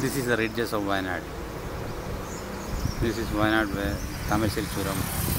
This is the ridges of Wayanad. This is Wayanad where Tamasir Churam